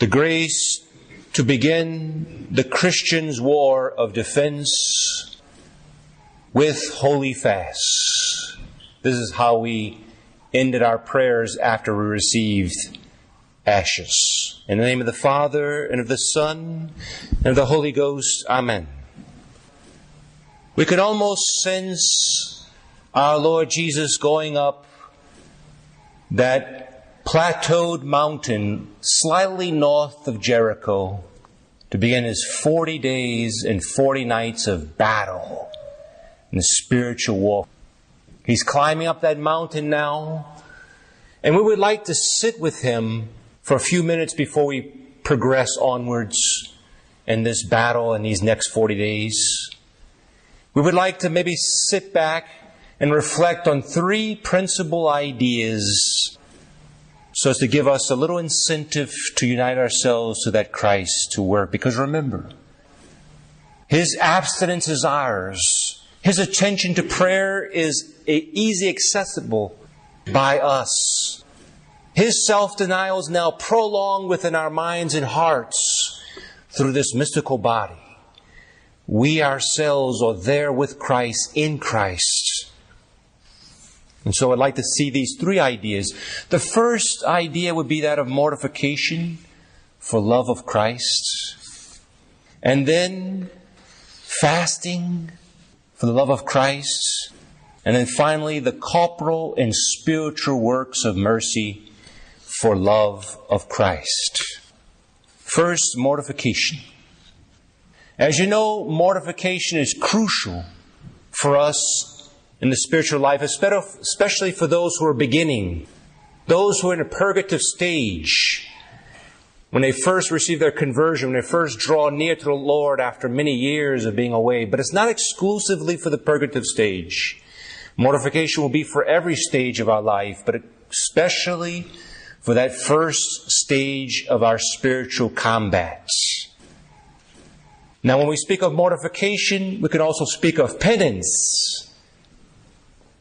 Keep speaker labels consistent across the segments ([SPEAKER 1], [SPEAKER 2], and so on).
[SPEAKER 1] the grace to begin the Christian's war of defense with holy fasts. This is how we ended our prayers after we received ashes. In the name of the Father, and of the Son, and of the Holy Ghost, Amen. We could almost sense our Lord Jesus going up that plateaued mountain slightly north of Jericho to begin his 40 days and 40 nights of battle and spiritual war. He's climbing up that mountain now, and we would like to sit with him for a few minutes before we progress onwards in this battle in these next 40 days. We would like to maybe sit back and reflect on three principal ideas so as to give us a little incentive to unite ourselves to that Christ to work. Because remember, His abstinence is ours. His attention to prayer is easy accessible by us. His self-denial is now prolonged within our minds and hearts through this mystical body. We ourselves are there with Christ in Christ. And so I'd like to see these three ideas. The first idea would be that of mortification for love of Christ. And then fasting for the love of Christ. And then finally, the corporal and spiritual works of mercy for love of Christ. First, mortification. As you know, mortification is crucial for us in the spiritual life, especially for those who are beginning, those who are in a purgative stage, when they first receive their conversion, when they first draw near to the Lord after many years of being away. But it's not exclusively for the purgative stage. Mortification will be for every stage of our life, but especially for that first stage of our spiritual combat. Now, when we speak of mortification, we can also speak of penance.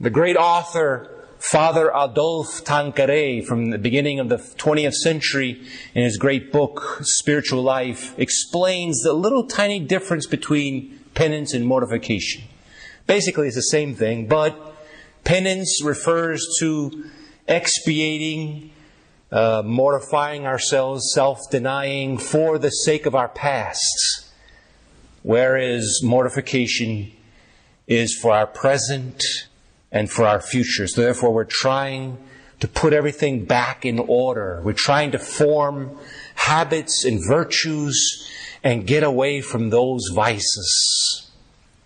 [SPEAKER 1] The great author, Father Adolphe Tanquerey, from the beginning of the 20th century, in his great book, Spiritual Life, explains the little tiny difference between penance and mortification. Basically, it's the same thing, but penance refers to expiating, uh, mortifying ourselves, self-denying for the sake of our past, whereas mortification is for our present and for our future. So therefore we're trying to put everything back in order. We're trying to form habits and virtues and get away from those vices.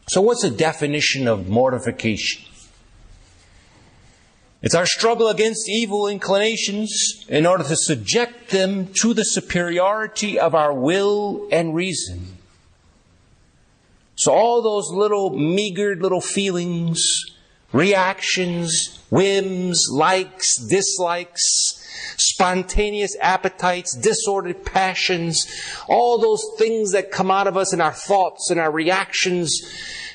[SPEAKER 1] So what's the definition of mortification? It's our struggle against evil inclinations in order to subject them to the superiority of our will and reason. So all those little meager little feelings reactions, whims, likes, dislikes, spontaneous appetites, disordered passions, all those things that come out of us in our thoughts and our reactions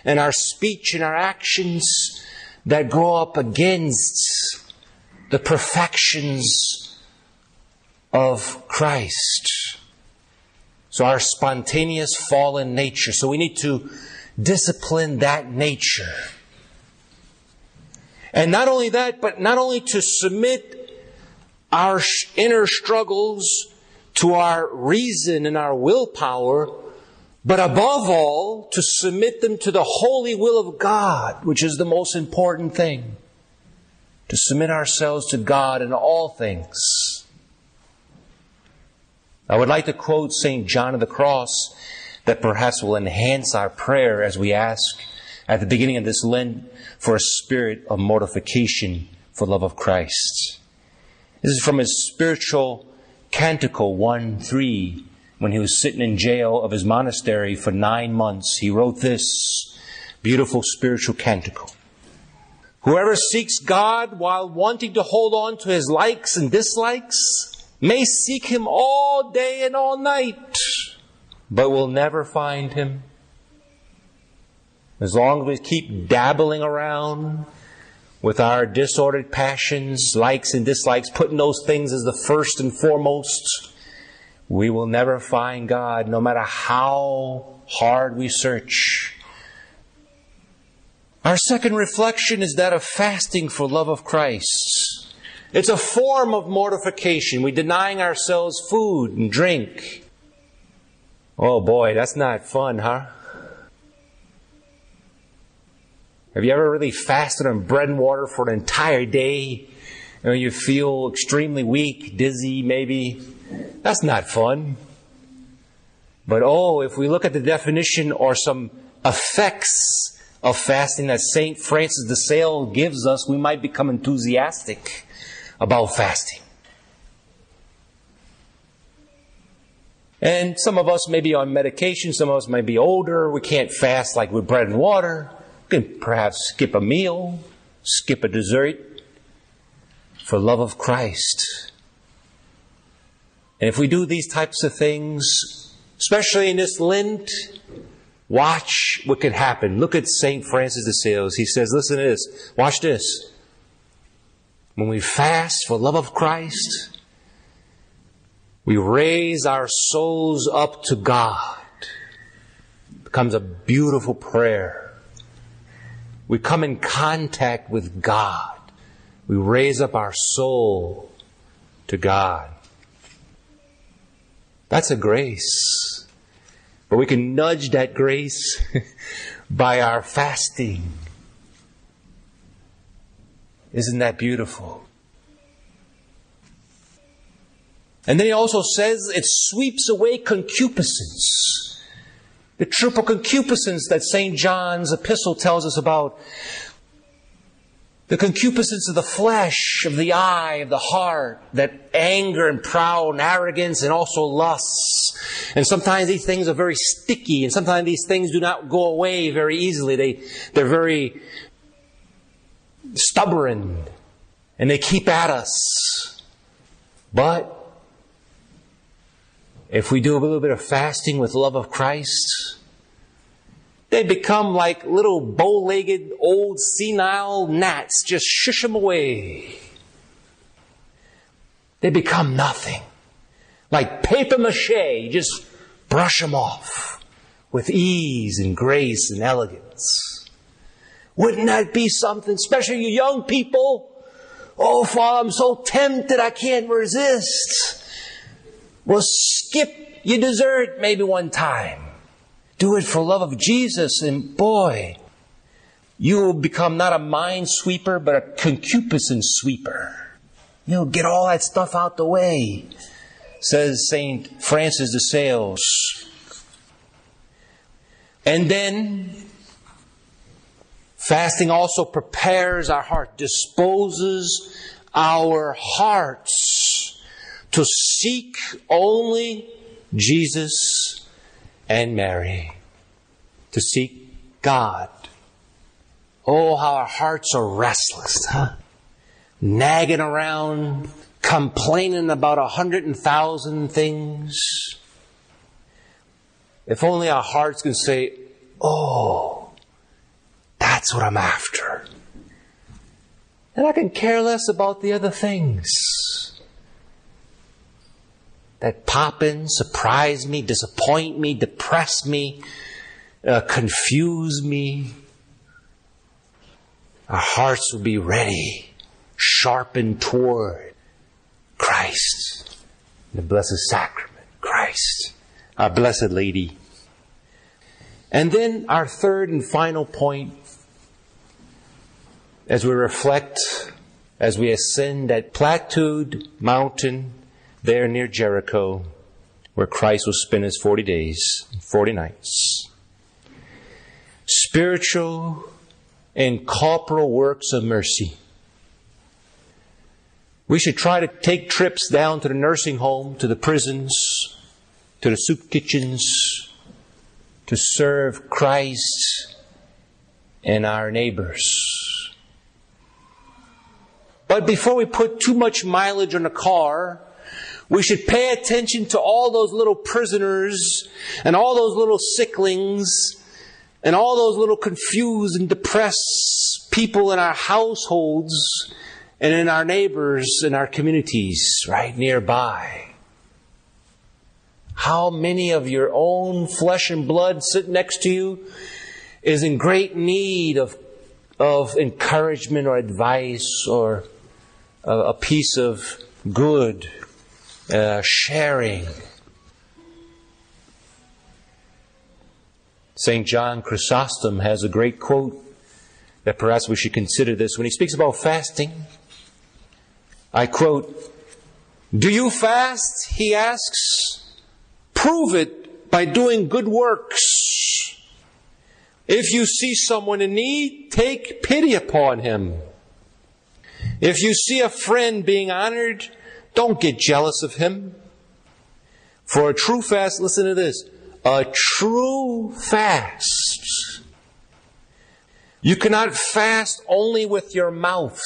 [SPEAKER 1] and our speech and our actions that grow up against the perfections of Christ. So our spontaneous fallen nature. So we need to discipline that nature. And not only that, but not only to submit our inner struggles to our reason and our willpower, but above all, to submit them to the holy will of God, which is the most important thing. To submit ourselves to God in all things. I would like to quote St. John of the Cross that perhaps will enhance our prayer as we ask at the beginning of this Lent for a spirit of mortification for love of Christ. This is from his spiritual canticle 1 3. When he was sitting in jail of his monastery for nine months, he wrote this beautiful spiritual canticle. Whoever seeks God while wanting to hold on to his likes and dislikes may seek him all day and all night, but will never find him. As long as we keep dabbling around with our disordered passions, likes and dislikes, putting those things as the first and foremost, we will never find God no matter how hard we search. Our second reflection is that of fasting for love of Christ. It's a form of mortification. We're denying ourselves food and drink. Oh boy, that's not fun, huh? Have you ever really fasted on bread and water for an entire day? You, know, you feel extremely weak, dizzy, maybe. That's not fun. But oh, if we look at the definition or some effects of fasting that St. Francis de Sales gives us, we might become enthusiastic about fasting. And some of us may be on medication, some of us may be older, we can't fast like with bread and water. Can perhaps skip a meal, skip a dessert for love of Christ. And if we do these types of things, especially in this Lent, watch what could happen. Look at St. Francis de Sales. He says, listen to this. Watch this. When we fast for love of Christ, we raise our souls up to God. It becomes a beautiful prayer. We come in contact with God. We raise up our soul to God. That's a grace. But we can nudge that grace by our fasting. Isn't that beautiful? And then he also says it sweeps away concupiscence. The triple concupiscence that St. John's epistle tells us about the concupiscence of the flesh, of the eye, of the heart, that anger and proud and arrogance and also lusts. And sometimes these things are very sticky and sometimes these things do not go away very easily. They, they're very stubborn and they keep at us. But if we do a little bit of fasting with love of Christ, they become like little bow-legged old senile gnats. Just shush them away. They become nothing. Like paper mache, just brush them off with ease and grace and elegance. Wouldn't that be something, especially you young people? Oh, Father, I'm so tempted I can't resist. Well, skip your dessert maybe one time. Do it for love of Jesus, and boy, you will become not a mind sweeper, but a concupiscence sweeper. You'll get all that stuff out the way, says St. Francis de Sales. And then, fasting also prepares our heart, disposes our hearts to seek only Jesus and Mary to seek God. Oh, how our hearts are restless, huh? Nagging around, complaining about a hundred and thousand things. If only our hearts can say, Oh, that's what I'm after. And I can care less about the other things that pop in, surprise me, disappoint me, depress me, uh, confuse me. Our hearts will be ready, sharpened toward Christ, the blessed sacrament, Christ, our blessed lady. And then our third and final point, as we reflect, as we ascend that plateaued mountain there near Jericho, where Christ will spend his 40 days, 40 nights. Spiritual and corporal works of mercy. We should try to take trips down to the nursing home, to the prisons, to the soup kitchens, to serve Christ and our neighbors. But before we put too much mileage on the car, we should pay attention to all those little prisoners and all those little sicklings and all those little confused and depressed people in our households and in our neighbors and our communities right nearby. How many of your own flesh and blood sitting next to you is in great need of, of encouragement or advice or a, a piece of good uh, sharing? St. John Chrysostom has a great quote that perhaps we should consider this when he speaks about fasting. I quote, Do you fast? He asks. Prove it by doing good works. If you see someone in need, take pity upon him. If you see a friend being honored, don't get jealous of him. For a true fast, listen to this, a true fast. You cannot fast only with your mouths.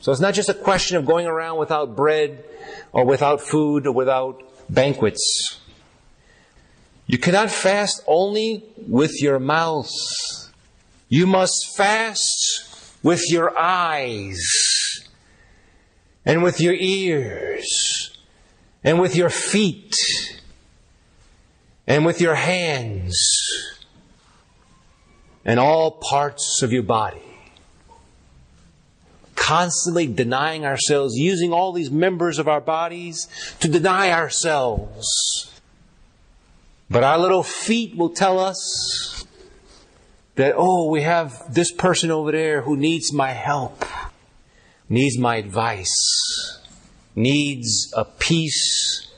[SPEAKER 1] So it's not just a question of going around without bread or without food or without banquets. You cannot fast only with your mouth. You must fast with your eyes and with your ears and with your feet and with your hands and all parts of your body. Constantly denying ourselves, using all these members of our bodies to deny ourselves. But our little feet will tell us that, oh, we have this person over there who needs my help, needs my advice, needs a piece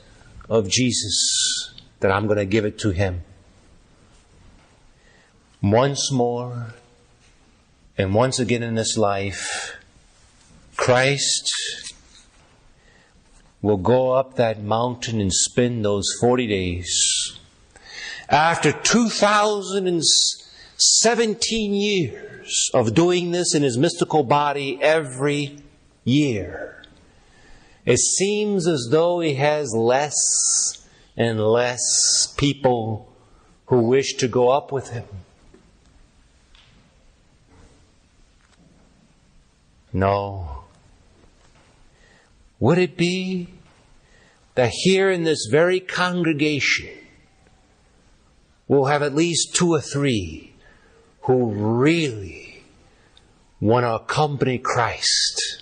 [SPEAKER 1] of Jesus that I'm going to give it to him. Once more, and once again in this life, Christ will go up that mountain and spend those 40 days. After 2017 years of doing this in his mystical body every year, it seems as though he has less and less people who wish to go up with him. No. Would it be that here in this very congregation we'll have at least two or three who really want to accompany Christ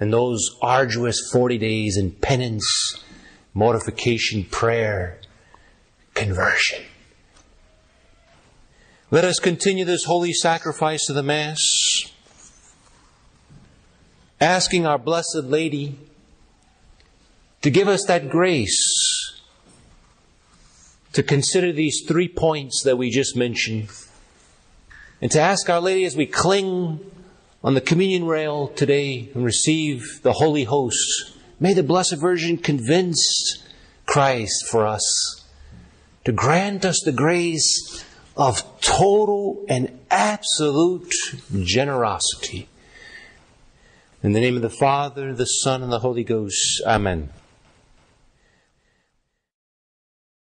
[SPEAKER 1] in those arduous 40 days in penance, mortification, prayer, conversion. Let us continue this holy sacrifice of the Mass asking our Blessed Lady to give us that grace to consider these three points that we just mentioned, and to ask Our Lady as we cling on the communion rail today and receive the Holy Host, may the Blessed Virgin convince Christ for us to grant us the grace of total and absolute generosity in the name of the Father, the Son, and the Holy Ghost. Amen.